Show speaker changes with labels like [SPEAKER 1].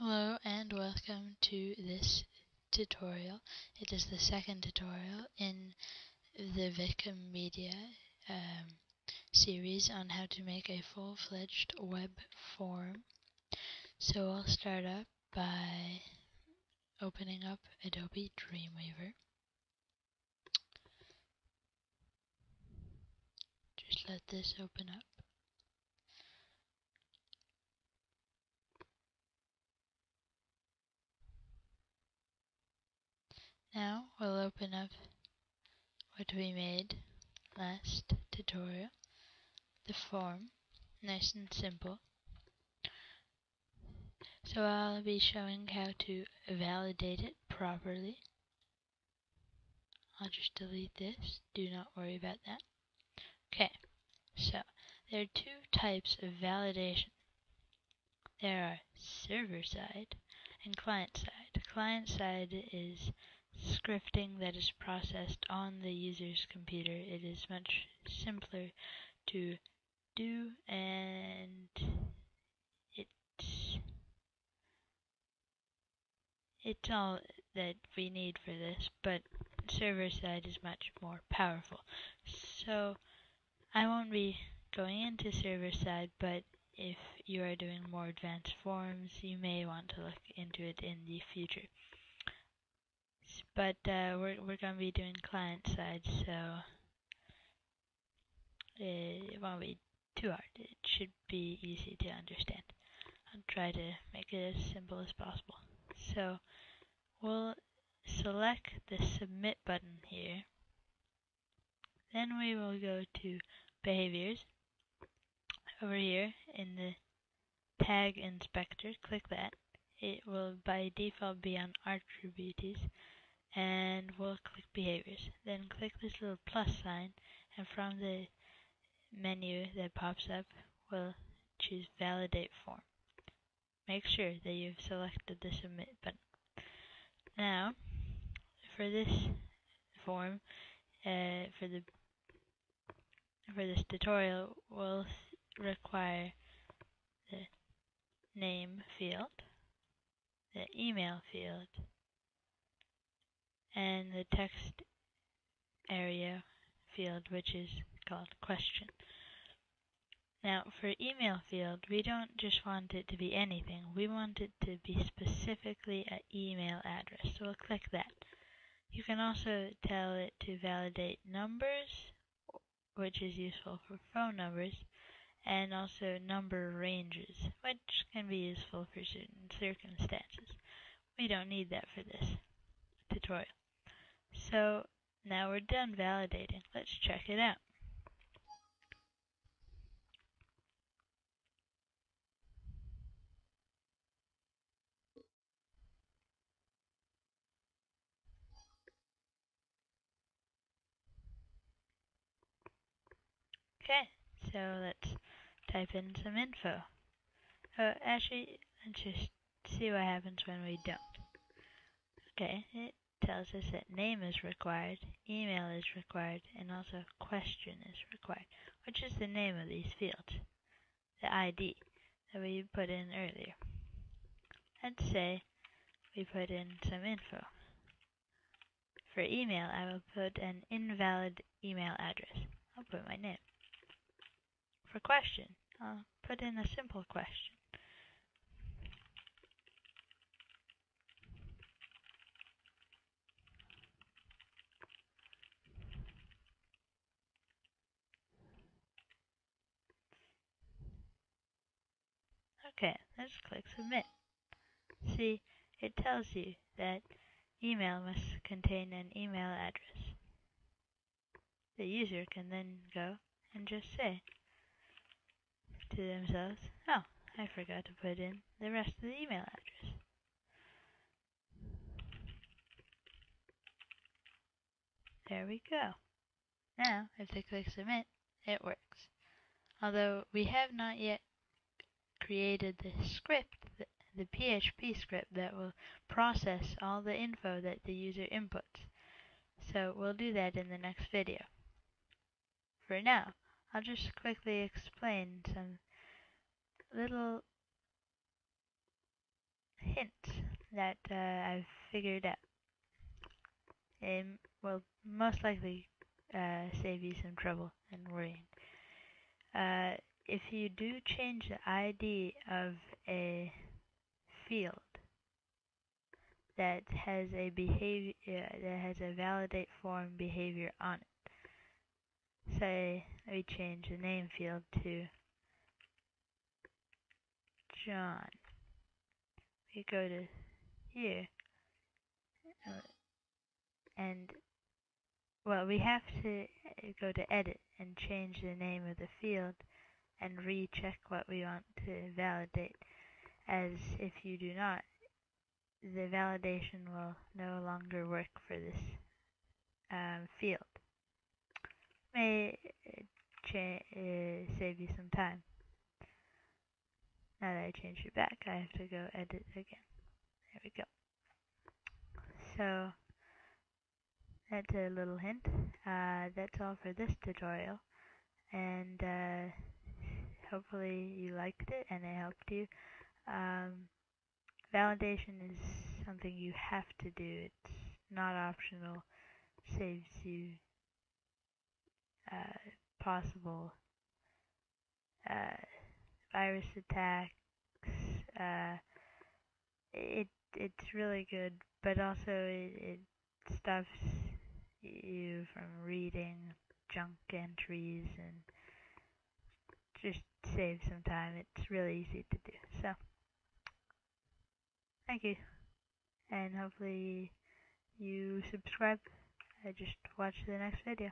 [SPEAKER 1] Hello and welcome to this tutorial. It is the second tutorial in the Vikom Media um, series on how to make a full-fledged web form. So I'll start up by opening up Adobe Dreamweaver. Just let this open up. Now we'll open up what we made last tutorial, the form, nice and simple. So I'll be showing how to validate it properly. I'll just delete this, do not worry about that. Okay, so there are two types of validation. There are server side and client side. Client side is scripting that is processed on the user's computer. It is much simpler to do and it's it's all that we need for this, but server side is much more powerful. So I won't be going into server side, but if you are doing more advanced forms, you may want to look into it in the future but uh, we're we're gonna be doing client side, so it won't be too hard. It should be easy to understand. I'll try to make it as simple as possible. So we'll select the submit button here. Then we will go to behaviors. Over here in the tag inspector, click that. It will by default be on attributes and we'll click behaviors. Then click this little plus sign and from the menu that pops up, we'll choose validate form. Make sure that you've selected the submit button. Now, for this form, uh, for the for this tutorial, we'll require the name field, the email field, and the text area field, which is called question. Now, for email field, we don't just want it to be anything. We want it to be specifically an email address. So we'll click that. You can also tell it to validate numbers, which is useful for phone numbers, and also number ranges, which can be useful for certain circumstances. We don't need that for this tutorial. So now we're done validating. Let's check it out. Okay, so let's type in some info. Uh, actually, let's just see what happens when we don't. Okay, it tells us that name is required, email is required, and also question is required, which is the name of these fields, the ID that we put in earlier. Let's say we put in some info. For email, I will put an invalid email address. I'll put my name. For question, I'll put in a simple question. Okay, let's click submit. See, it tells you that email must contain an email address. The user can then go and just say to themselves, oh, I forgot to put in the rest of the email address. There we go. Now, if they click submit, it works. Although we have not yet created the script, the, PHP script that will process all the info that the user inputs. So we'll do that in the next video. For now, I'll just quickly explain some little hints that uh, I've figured out. It will most likely uh, save you some trouble and worrying. Uh, if you do change the ID of a field that has a behavior uh, that has a validate form behavior on it, say we change the name field to John. We go to here uh, and well we have to go to edit and change the name of the field and recheck what we want to validate. As if you do not the validation will no longer work for this um, field. May uh, save you some time. Now that I changed it back I have to go edit again. There we go. So that's a little hint. Uh, that's all for this tutorial. And uh, hopefully you liked it and it helped you. Um, validation is something you have to do. It's not optional. Saves you uh, possible uh, virus attacks. Uh, it it's really good, but also it, it stops you from reading junk entries and just save some time. It's really easy to do. So, thank you. And hopefully you subscribe. I just watch the next video.